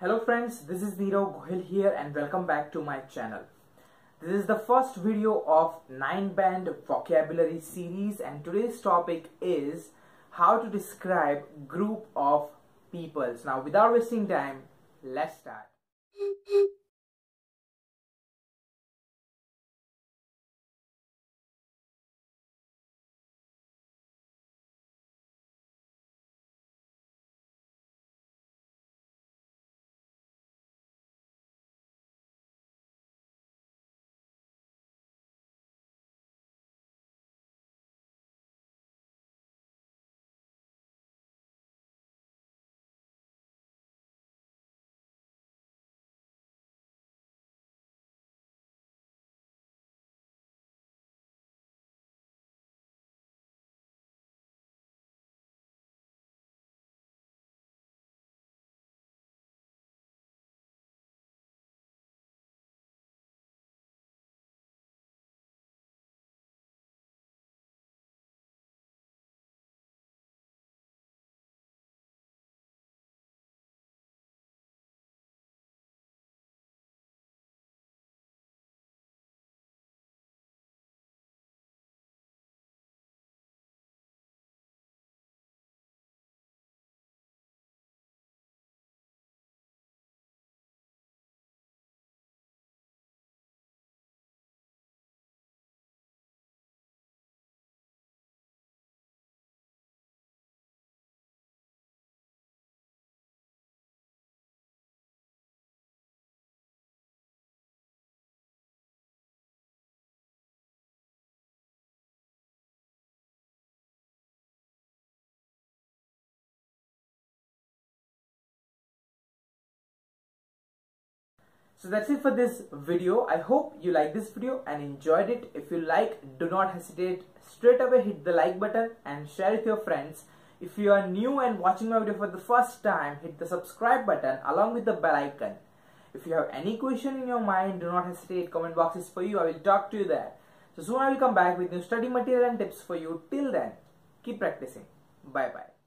Hello friends, this is Nirav Gohel here and welcome back to my channel. This is the first video of 9 band vocabulary series and today's topic is how to describe group of peoples. Now without wasting time, let's start. So that's it for this video. I hope you like this video and enjoyed it. If you like, do not hesitate. Straight away hit the like button and share with your friends. If you are new and watching my video for the first time, hit the subscribe button along with the bell icon. If you have any question in your mind, do not hesitate. Comment box is for you. I will talk to you there. So soon I will come back with new study material and tips for you. Till then, keep practicing. Bye bye.